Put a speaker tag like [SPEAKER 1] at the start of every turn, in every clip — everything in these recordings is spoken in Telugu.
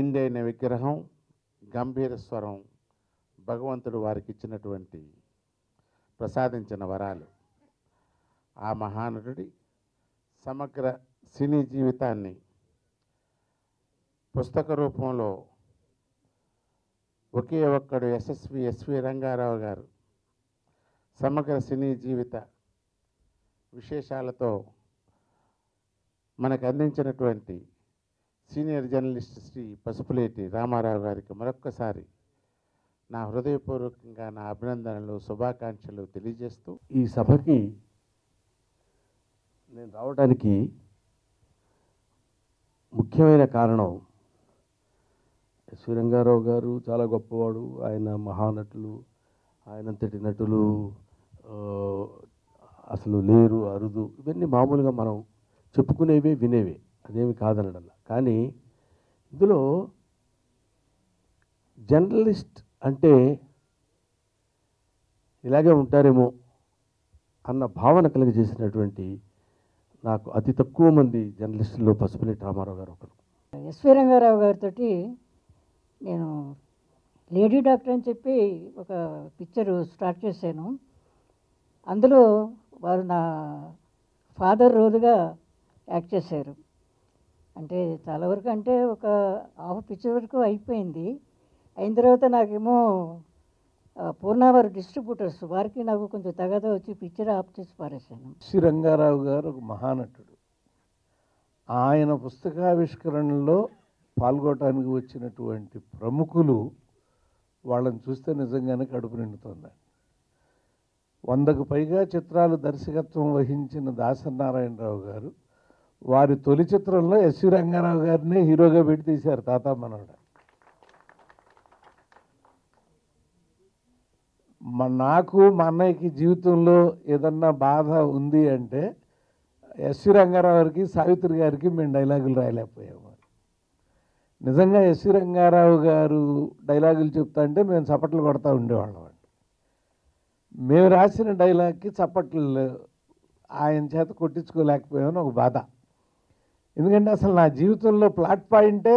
[SPEAKER 1] నిండైన విగ్రహం గంభీర స్వరం భగవంతుడు వారికి ఇచ్చినటువంటి ప్రసాదించిన వరాలు. ఆ మహానటుడి సమగ్ర సినీ జీవితాన్ని పుస్తక రూపంలో ఒకే ఒక్కడు యశస్వి ఎస్వి రంగారావు గారు సమగ్ర సినీ జీవిత విశేషాలతో మనకు అందించినటువంటి సీనియర్ జర్నలిస్ట్ శ్రీ పసుపులేటి రామారావు గారికి మరొక్కసారి నా హృదయపూర్వకంగా నా అభినందనలు శుభాకాంక్షలు తెలియజేస్తూ
[SPEAKER 2] ఈ సభకి నేను రావడానికి ముఖ్యమైన కారణం ఎస్వి రంగారావు గారు చాలా గొప్పవాడు. ఆయన మహానటులు ఆయనంతటి నటులు అసలు లేరు అరుదు ఇవన్నీ మామూలుగా మనం చెప్పుకునేవే వినేవే. అదేమి కాదనడల్లా కానీ ఇందులో జర్నలిస్ట్ అంటే ఇలాగే ఉంటారేమో అన్న భావన కలిగజేసినటువంటి నాకు అతి తక్కువ మంది జర్నలిస్టుల్లో పసుపులేటి రామారావు గారు ఒకరు.
[SPEAKER 3] ఎస్వి రంగారావు గారితో నేను లేడీ డాక్టర్ అని చెప్పి ఒక పిక్చర్ స్టార్ట్ చేశాను. అందులో వారు నా ఫాదర్ రోజుగా యాక్ట్ చేశారు. అంటే చాలా వరకు అంటే ఒక హాఫ్ పిక్చర్ వరకు అయిపోయింది. అయిన తర్వాత నాకేమో పూర్ణావారు డిస్ట్రిబ్యూటర్స్ వారికి నాకు కొంచెం తగద వచ్చి పిక్చర్ ఆఫ్ చేసి పారేశాను.
[SPEAKER 4] శ్రీ రంగారావు గారు ఒక మహానటుడు. ఆయన పుస్తకావిష్కరణలో పాల్గొనడానికి వచ్చినటువంటి ప్రముఖులు వాళ్ళని చూస్తే నిజంగానే కడుపు నిండుతుంది వందకు పైగా చిత్రాలు దర్శకత్వం వహించిన దాసనారాయణరావు గారు వారి తొలి చిత్రంలో ఎస్వి రంగారావు గారిని హీరోగా పెట్టి తీశారు తాత మనవడ. మా నాకు మా అన్నయ్యకి జీవితంలో ఏదన్నా బాధ ఉంది అంటే ఎస్వి రంగారావు గారికి సావిత్రి గారికి మేము డైలాగులు రాయలేకపోయాము. నిజంగా ఎస్వి రంగారావు గారు డైలాగులు చెప్తా అంటే మేము చప్పట్లు కొడతా ఉండేవాళ్ళం అండి. మేము రాసిన డైలాగ్కి చప్పట్లు ఆయన చేత కొట్టించుకోలేకపోయామని ఒక బాధ. ఎందుకంటే అసలు నా జీవితంలో ప్లాట్ పాయింటే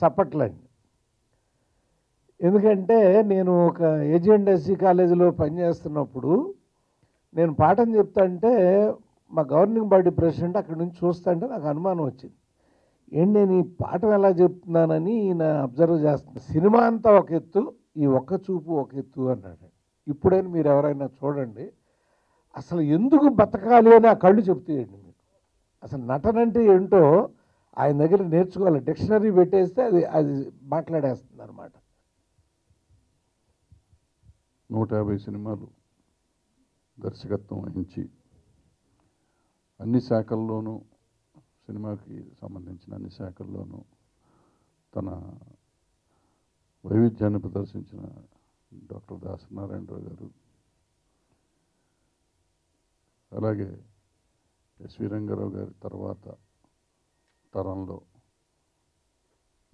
[SPEAKER 4] చప్పట్లండి ఎందుకంటే నేను ఒక ఏజిఎండ్ ఎస్సీ కాలేజీలో పనిచేస్తున్నప్పుడు నేను పాఠం చెప్తాంటే మా గవర్నింగ్ బాడీ ప్రెసిడెంట్ అక్కడి నుంచి చూస్తుంటే నాకు అనుమానం వచ్చింది. ఏంటి నేను ఈ పాఠం ఎలా చెప్తున్నానని ఈయన అబ్జర్వ్ చేస్తున్నా సినిమా అంతా ఒక ఎత్తు ఈ ఒక్క చూపు ఒక ఎత్తు అన్నాడు. ఇప్పుడైనా మీరు ఎవరైనా చూడండి. అసలు ఎందుకు బతకాలి అని ఆ కళ్ళు చెప్తాయండి అసలు నటన అంటే ఏంటో ఆయన దగ్గర నేర్చుకోవాలి. డిక్షనరీ పెట్టేస్తే అది అది మాట్లాడేస్తుంది అనమాట
[SPEAKER 5] నూట యాభై సినిమాలు దర్శకత్వం వహించి అన్ని శాఖల్లోనూ సినిమాకి సంబంధించిన అన్ని శాఖల్లోనూ తన వైవిధ్యాన్ని ప్రదర్శించిన డాక్టర్ దాసనారాయణరావు గారు. అలాగే ఎస్వి రంగారావు గారి తర్వాత తరంలో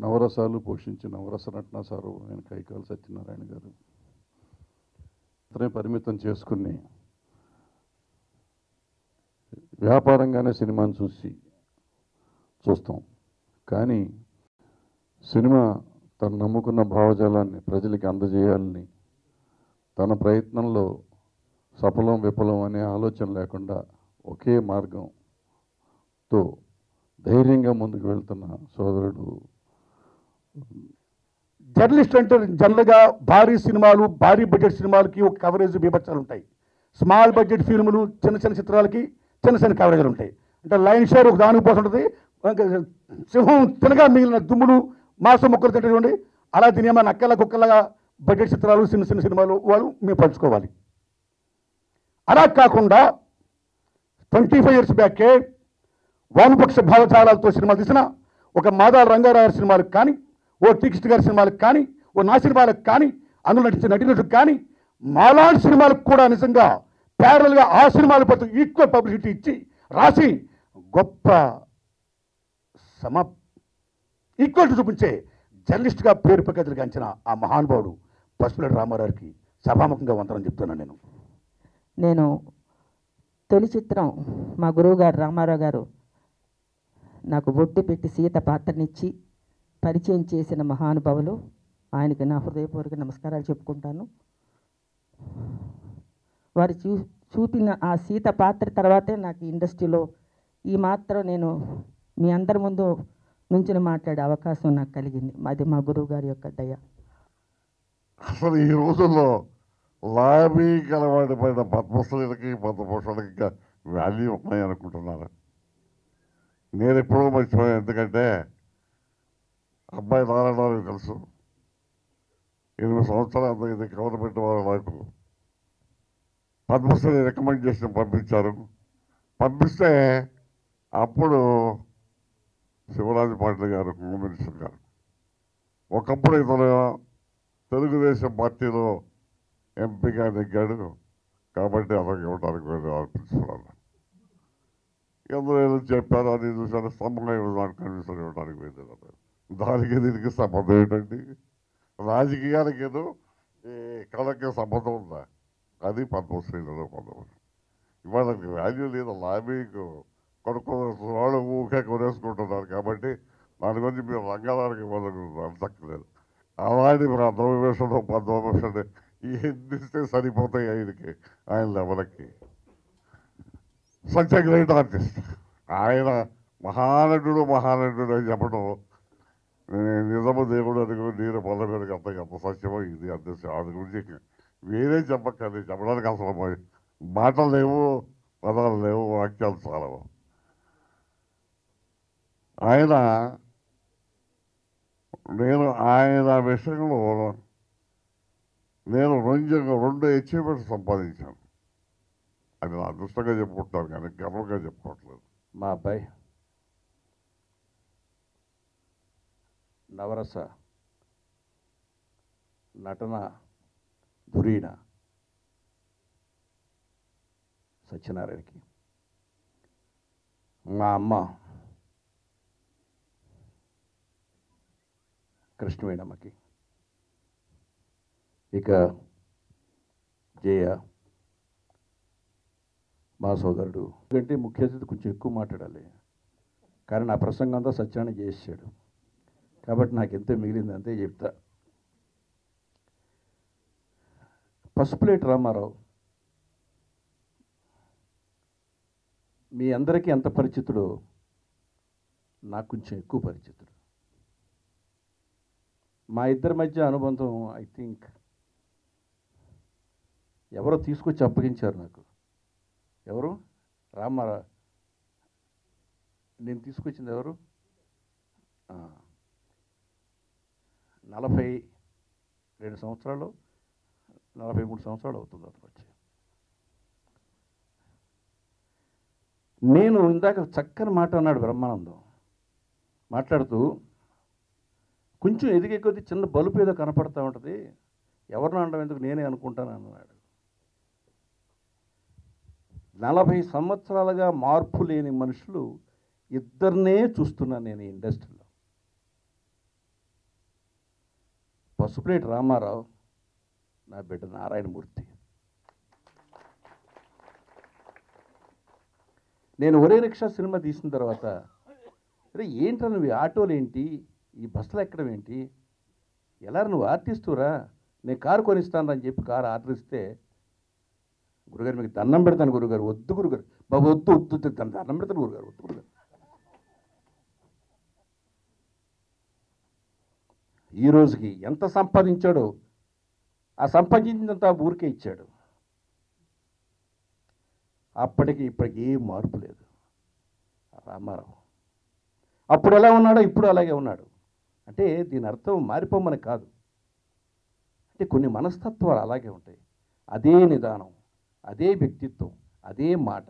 [SPEAKER 5] నవరసాలు పోషించిన నవరస నటన ఆయన కైకాల సత్యనారాయణ గారు. అతనే పరిమితం చేసుకుని వ్యాపారంగానే సినిమాని చూసి చూస్తాం. కానీ సినిమా తను నమ్ముకున్న భావజాలాన్ని ప్రజలకి అందజేయాలని తన ప్రయత్నంలో సఫలం విఫలం అనే ఆలోచన లేకుండా ఒకే మార్గంతో ధైర్యంగా ముందుకు వెళ్తున్న సోదరుడు.
[SPEAKER 6] జర్నలిస్ట్ అంటే జనరల్గా భారీ సినిమాలు భారీ బడ్జెట్ సినిమాలకి ఒక కవరేజ్ బీభత్సాలు ఉంటాయి. స్మాల్ బడ్జెట్ ఫిల్ములు చిన్న చిన్న చిత్రాలకి చిన్న చిన్న కవరేజ్లు ఉంటాయి. అంటే లైన్ షేర్ ఒక దానికి పోతుంటుంది సింహం తినగా మిగిలిన దుమ్ములు మాంసం ముక్కలు తింటే అలా తినేమో నక్కల కుక్కలగా బడ్జెట్ చిత్రాలు చిన్న చిన్న సినిమాలు వాళ్ళు మేము పంచుకోవాలి. అలా కాకుండా ట్వంటీ ఫైవ్ ఇయర్స్ బ్యాకే వామపక్ష భావజాలాలతో సినిమాలు తీసిన ఒక మాదాల రంగారావు సినిమాలకు కానీ ఓ టీకృష్ణ గారి సినిమాలకు కానీ ఓ నా సినిమాలకు కానీ అందులో నటించిన నటినటు కానీ మాలాంటి సినిమాలకు కూడా నిజంగా ప్యారల్గా ఆ సినిమాల పట్ల ఈక్వల్ పబ్లిసిటీ ఇచ్చి రాసి గొప్ప సమ ఈక్వల్ చూపించే జర్నలిస్ట్గా పేరు ప్రఖ్యాతులుగాంచిన ఆ మహానుభావుడు పసుపులేటి రామారావుకి సభాముఖంగా వందనం చెప్తున్నాను నేను.
[SPEAKER 7] నేను తొలి చిత్రం మా గురువు గారు రామారావు గారు నాకు బొట్టు పెట్టి సీత పాత్రనిచ్చి పరిచయం చేసిన మహానుభావులు. ఆయనకి నా హృదయపూర్వక నమస్కారాలు చెప్పుకుంటాను. వారు చూ చూపిన ఆ సీత పాత్ర తర్వాతే నాకు ఇండస్ట్రీలో ఈ మాత్రం నేను మీ అందరి ముందు నుంచి మాట్లాడే అవకాశం నాకు కలిగింది. అది మా గురువు గారి యొక్క దయ.
[SPEAKER 8] అసలు ఈ రోజుల్లో లాబీ గలవాడి పైన పద్మశ్రీలకి పద్మభూషణకి ఇంకా వాల్యూ ఉన్నాయి అనుకుంటున్నారు నేను ఎప్పుడూ మర్చిపోయాను. ఎందుకంటే అబ్బాయి నారాయణ తెలుసు. ఎనిమిది సంవత్సరాలు అంత ఇది గవర్నమెంట్ వారు నాకు. పద్మశ్రీ రికమెండ్ చేసి పంపించారు. పంపిస్తే అప్పుడు శివరాజు పాటిల్ గారు హోమ్ మినిస్టర్ గారు ఒకప్పుడు ఇతను తెలుగుదేశం పార్టీలో ఎంపీగా నెగ్గాడు. కాబట్టి అతనికి ఇవ్వడానికి వెళ్ళి ప్రిన్సిపల్ ఎందులో ఏదో చెప్పారు అది చూసాను స్తంభంగా ఇవ్వడానికి కమిషన్ ఇవ్వడానికి వెళ్ళారు దానికి దీనికి సంబంధం ఏంటండి? రాజకీయానికి ఏదో కళకి సంబంధం ఉందా? అది పద్మశ్రీలలో పొందవచ్చు ఇవాళ వాల్యూ లేదు లాబీకు కొనుక్కోవాల్సిన వాళ్ళు ఊకే కొనేసుకుంటున్నారు కాబట్టి దాని గురించి మీరు రంగారానికి అంతక్కలేదు అలాంటి మీరు అర్థవిమర్శలు పద్మవిమర్శలు ఎన్ని ఇస్తే సరిపోతాయి ఆయనకి ఆయన లెవెల్కి. Such great artist. ఆయన మహానటుడు మహానటుడు అని చెప్పడం నిజము దేవుడు అడుగు నేను పొందడానికి అంత ఎంత సత్యమో ఇది అంత దాని గురించి వేరే చెప్పక్కర్లేదు. చెప్పడానికి అసలు మాటలు లేవు పదాలు లేవు వాక్యాలు చాలవు ఆయన నేను ఆయన విషయంలో నేను రెండు రెండు అచీవ్మెంట్స్ సంపాదించాను. అది నా అదృష్టంగా చెప్పుకుంటున్నాను కానీ గర్వంగా చెప్పుకోవట్లేదు.
[SPEAKER 2] మా అబ్బాయి నవరస నటన ధురీణ సత్యనారాయణకి. మా అమ్మ కృష్ణవేణమ్మకి. ఇక జయ మా సోదరుడు ఎందుకంటే ముఖ్య అతిథి కొంచెం ఎక్కువ మాట్లాడాలి. కానీ నా ప్రసంగం అంతా సత్యాన్ని చేసాడు కాబట్టి నాకు ఎంత మిగిలింది అంతే చెప్తా. పసుపులేటి రామారావు మీ అందరికీ ఎంత పరిచితుడో నాకు కొంచెం ఎక్కువ పరిచితుడు. మా ఇద్దరి మధ్య అనుబంధం ఐ థింక్ ఎవరో తీసుకొచ్చి అప్పగించారు నాకు. ఎవరు? రామారా నేను తీసుకొచ్చింది ఎవరు? నలభై రెండు సంవత్సరాలు నలభై మూడు సంవత్సరాలు అవుతుంది అతను వచ్చి. నేను ఇందాక చక్కని మాట అన్నాడు బ్రహ్మానందం. మాట్లాడుతూ కొంచెం ఎదిగే కొద్దీ చిన్న బలుపు ఏదో కనపడతా ఉంటుంది. ఎవరిని అనడం ఎందుకు నేనే అనుకుంటాను? అన్నాడు. నలభై సంవత్సరాలుగా మార్పు లేని మనుషులు ఇద్దరినే చూస్తున్నాను నేను ఈ ఇండస్ట్రీలో. పసుపులేటి రామారావు నా బిడ్డ నారాయణమూర్తి. నేను ఒరే రిక్షా సినిమా తీసిన తర్వాత అరే ఏంట్రా నువ్వు ఆటోలు ఏంటి? ఈ బస్సులు ఎక్కడం ఏంటి? ఎలా నువ్వు ఆర్టిస్టురా? నేను కారు కొనిస్తాను అని చెప్పి కారు ఆర్డర్ ఇస్తే గురుగారు మీకు దండం పెడతాను గురుగారు వద్దు గురుగారు. బాబు వద్దు వద్దు వద్దు, దండం దండం పెడతాను గురుగారు వద్దు గురుగారు. ఈ రోజుకి ఎంత సంపాదించాడో ఆ సంపాదించినంత ఆ ఊరికే ఇచ్చాడు. అప్పటికి ఇప్పటికి ఏ మార్పు లేదు. రామారావు. అప్పుడు ఎలా ఉన్నాడో ఇప్పుడు అలాగే ఉన్నాడు. అంటే దీని అర్థం మారిపోమని కాదు. అంటే కొన్ని మనస్తత్వాలు అలాగే ఉంటాయి. అదే నిదానం. అదే వ్యక్తిత్వం అదే మాట.